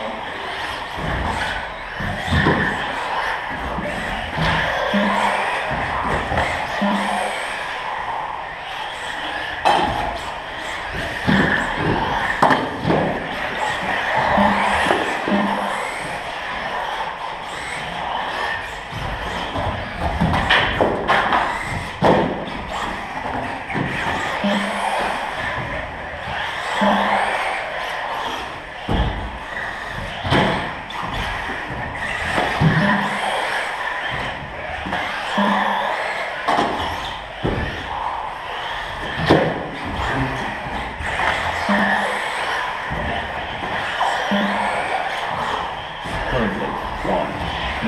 Okay.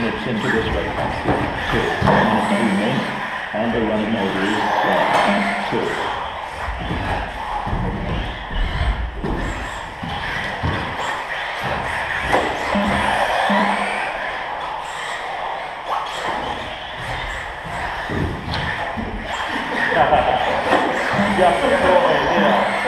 Minutes into this race. Two minutes remaining. And the running over is one, two. Two.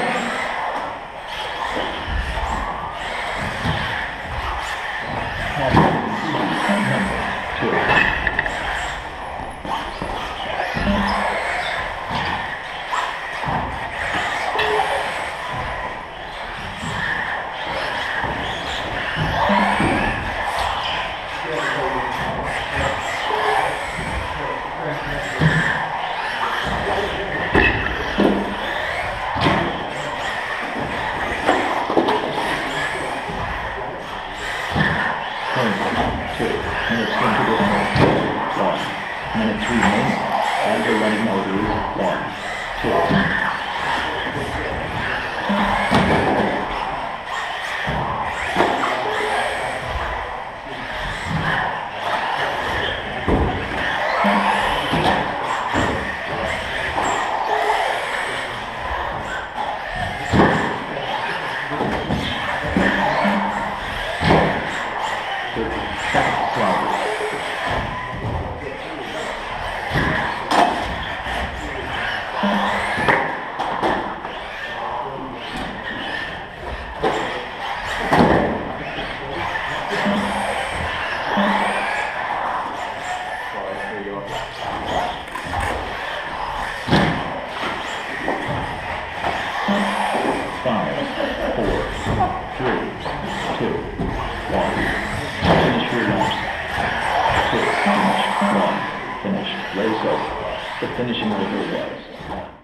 Minutes into this race. One minutes remaining. And the running over is one, two. Five, four, three, two, one. Finish your laps. Over. The finishing was